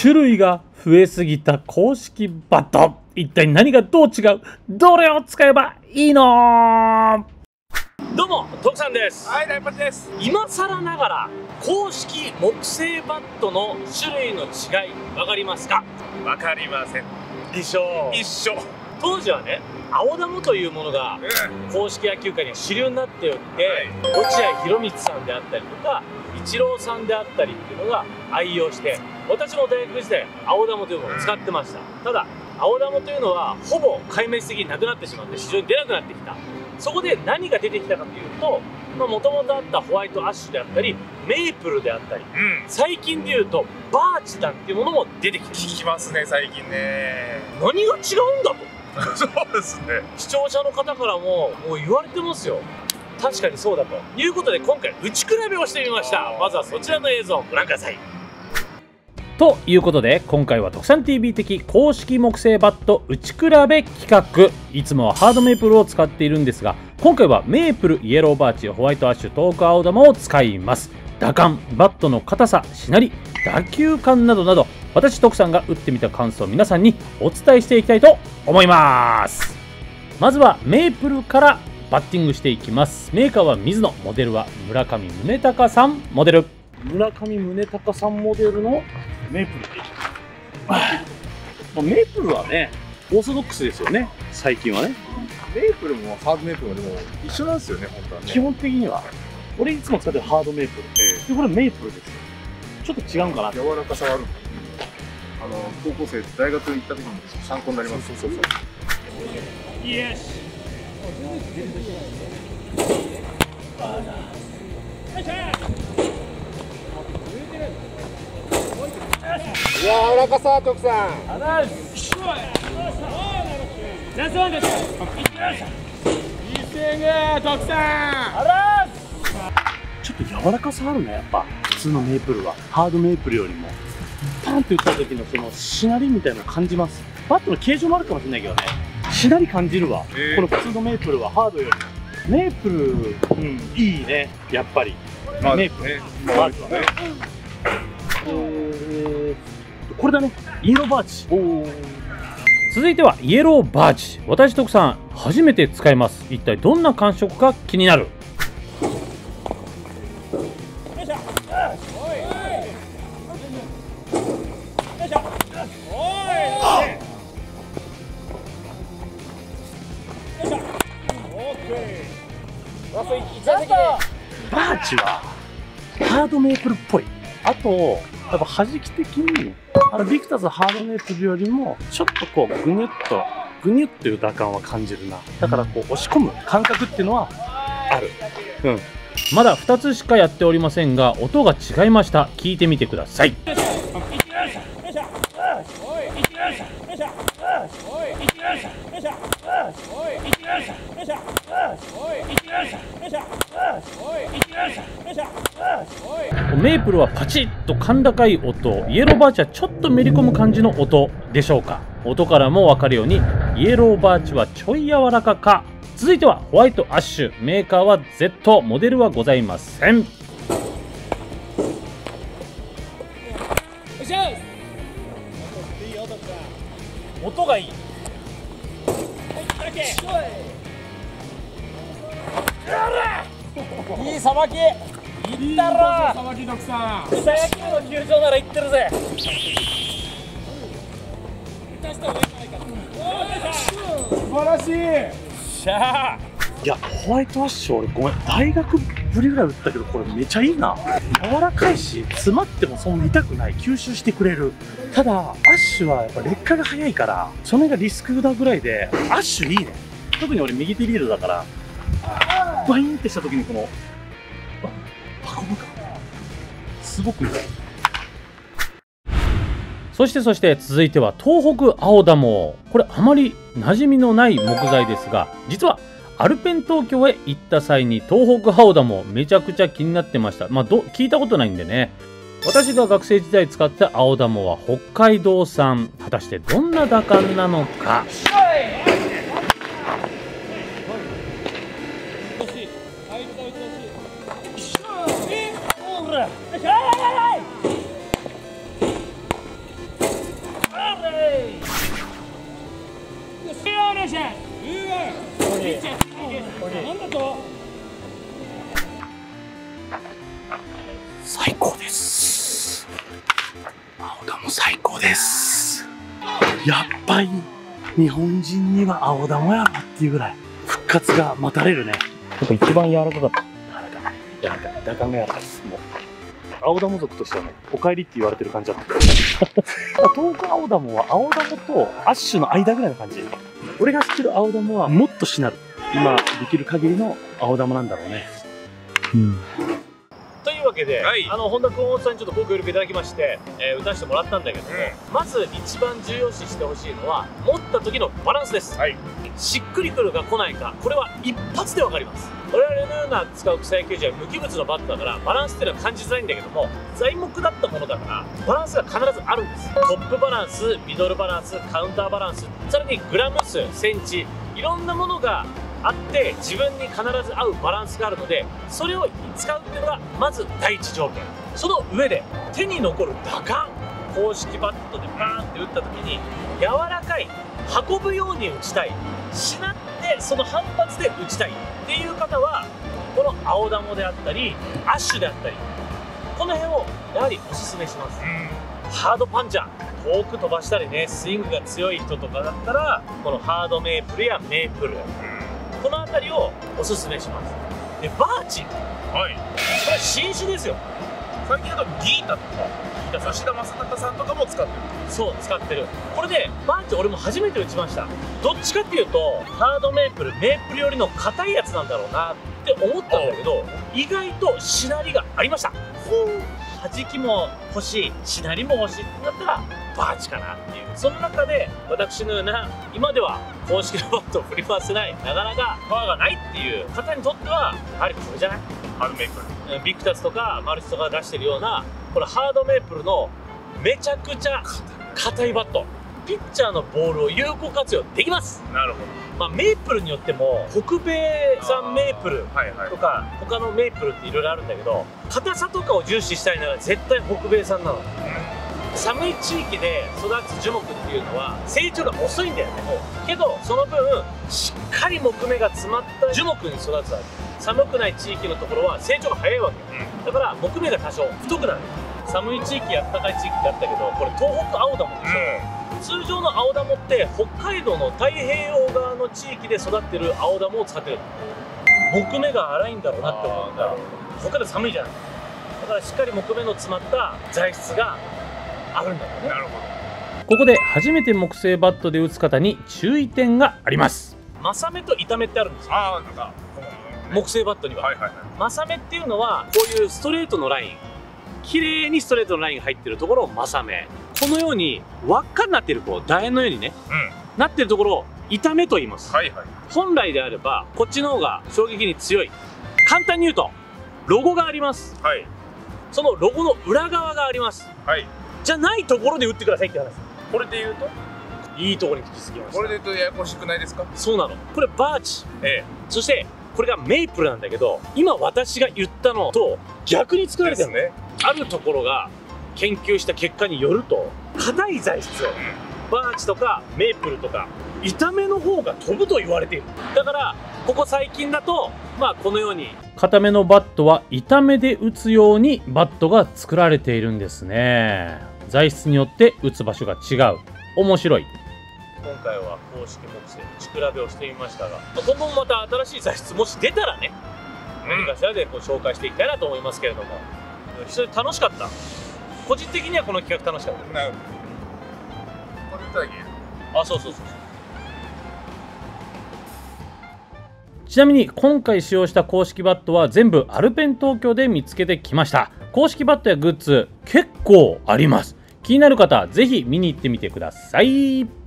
種類が増えすぎた公式バット一体何がどう違う？どれを使えばいいのどうも徳さんですはい、大八です。今更ながら公式木製バットの種類の違い分かりますか？わかりません。一緒一緒。当時はね青玉というものがうん。公式野球界には主流になっておって、はい落合博満さんであったりとかイチローさんであったりっていうのが愛用して私も大学時代青玉というものを使ってました。ただ青玉というのはほぼ壊滅的になくなってしまって市場に出なくなってきた。そこで何が出てきたかというともともとあったホワイトアッシュであったりメイプルであったりうん。最近でいうとバーチだっていうものも出てきて聞きますね、最近ね。何が違うんだと。そうですね。視聴者の方からももう言われてますよ。確かにそうだと。いうことで今回打ち比べをしてみました。まずはそちらの映像をご覧くださいということで今回は特産 TV 的公式木製バット打ち比べ企画。いつもはハードメープルを使っているんですが今回はメープルイエローバーチホワイトアッシュとアオダモを使います。打感バットの硬さしなり打球感などなど私徳さんが打ってみた感想を皆さんにお伝えしていきたいと思います。まずはメープルからバッティングしていきます。メーカーは水野モデルは村上宗隆さんモデル。村上宗隆さんモデルのメープルでいきますまあメープルはねオーソドックスですよね最近はねメープルもハードメープルもでも一緒なんですよね、本当はね。基本的には俺いつも使ってるハードメープルえでこれメープルですよちょっと違うんかなえ柔らかさはある。あの高校生大学行った時に参考になります。そうそうそう。イエス柔らかさ徳さん。ちょっと柔らかさあるねやっぱ。普通のメープルは。ハードメープルよりも。パンって打った時のそのしなりみたいなの感じます。バットの形状もあるかもしれないけどね。しなり感じるわ、へー。この普通のメープルはハードより。メープル、うん、いいね。やっぱり。まあメープル。ね。まあですね。えーこれだね。イエローバーチ続いてはイエローバーチ私徳さん初めて使います。一体どんな感触か気になる。バーチはハードメープルっぽいあとやっぱ弾き的にあのビクタスハードネイティブよりもちょっとこうグニュっとグニュッという打感は感じるな。だからこう押し込む感覚っていうのはある。うん。まだ2つしかやっておりませんが音が違いました。聞いてみてください。メープルはパチッと甲高い音イエローバーチはちょっとめり込む感じの音でしょうか？音からも分かるようにイエローバーチはちょい柔らかか。続いてはホワイトアッシュ。メーカーは Z モデルはございません。音がいい。いいさばきいったろさばき徳さん。草野球の球場なら行ってるぜ。素晴らしい。しゃあいやホワイトアッシュ俺ごめん大学ぶりぐらい打ったけどこれめちゃいいな。柔らかいし詰まってもそんな痛くない。吸収してくれる。ただアッシュはやっぱ劣化が早いからそれがリスクだぐらいでアッシュいいね。特に俺右手リードだからバインってした時にこのあ運ぶかすごくいいそしてそして続いては東北青ダモこれあまり馴染みのない木材ですが実はアルペン東京へ行った際に東北青ダモめちゃくちゃ気になってました。まあど聞いたことないんでね。私が学生時代使った青ダモは北海道産。果たしてどんな打感なのか。最高です。青玉最高です。やっぱり日本人には青玉やろっていうぐらい復活が待たれるね。やっぱ一番柔らかかった。柔らかい柔らかい打感が柔らかいですもう青玉族としてはねお帰りって言われてる感じだった。東京青玉は青玉とアッシュの間ぐらいの感じ。俺が知ってる青玉はもっとしなる。今できる限りの青玉なんだろうね。うん。というわけで、はい。あの本田君さんにちょっとご協力いただきまして、えー打たせてもらったんだけども、まず一番重要視してほしいのは持った時のバランスです、はい。しっくりくるか来ないかこれは一発で分かります我々のような使う草野球じゃ無機物のバットだからバランスっていうのは感じづらいんだけども材木だったものだからバランスが必ずあるんです。トップバランスミドルバランスカウンターバランスさらにグラム数センチいろんなものがあって自分に必ず合うバランスがあるのでそれを使うっていうのがまず第一条件。その上で手に残る打感公式バットでバーンって打った時に柔らかい運ぶように打ちたいしなってその反発で打ちたいっていう方はこの青玉であったりアッシュであったりこの辺をやはりおすすめします。ハードパンチャー。遠く飛ばしたりねスイングが強い人とかだったらこのハードメープルやメープル。この辺りをおすすめします。でバーチはい。これ新種ですよ。最近だとギータとか吉田正尚さんとかも使ってる。そう使ってる。これでバーチ俺も初めて打ちましたどっちかっていうとハードメープルメープルよりの硬いやつなんだろうなって思ったんだけど意外としなりがありました。弾きも欲しいしなりも欲しいってなったらバーチかなっていう。その中で私のような今では公式のバットを振り回せないなかなかパワーがないっていう方にとってはやはりこれじゃない？ハードメイプルうんビクタスとかマルチとかが出してるようなこのハードメープルのめちゃくちゃ硬いバット。ピッチャーのボールを有効活用できます、なるほど。まあ、メープルによっても北米産メープルはいはい。とか他のメープルっていろいろあるんだけど硬さとかを重視したいなら絶対北米産なの。寒い地域で育つ樹木っていうのは成長が遅いんだよね。けどその分しっかり木目が詰まった樹木に育つわけ寒くない地域のところは成長が早いわけだから木目が多少太くなる。寒い地域や暖かい地域ってあったけどこれ東北青玉でしょ、通常の青玉って北海道の太平洋側の地域で育ってる青玉を使ってる。木目が粗いんだろうなって思ったら他で寒いじゃない。だからしっかり木目の詰まった材質があるんだよね。なるほここで初めて木製バットで打つ方に注意点がありますマサメと炒めってあるんですよど。ああなんか木製バットには、はいはいはい。マサメっていうのはこういうストレートのライン。綺麗にストレートのラインが入ってるところをマサメこのように輪っかになってるこう楕円のようにねうん。なってるところを炒めと言います。はいはい。本来であればこっちの方が衝撃に強い。簡単に言うとロゴがあります。はい。そのロゴの裏側があります。はい。じゃないところで打ってくださいって話。これで言うと？いいところに気づきました。これで言うとややこしくないですか？そうなの。これバーチ。え。そしてこれがメイプルなんだけど今私が言ったのと逆に作られてるの。ね。あるところが研究した結果によると硬い材質バーチとかメープルとか炒めの方が飛ぶと言われている。だからここ最近だとまあこのように固めのバットは板目で打つようにバットが作られているんですね。材質によって打つ場所が違う。面白い今回は公式木製の打ち比べをしてみましたがまあ今後もまた新しい材質もし出たらね何かしらでこう紹介していきたいなと思いますけれども非常に楽しかった。個人的にはこの企画楽しかった。なるほどこれあそうそうそうそう。ちなみに今回使用した公式バットは全部アルペン東京で見つけてきました。公式バットやグッズ結構あります。気になる方はぜひ見に行ってみてください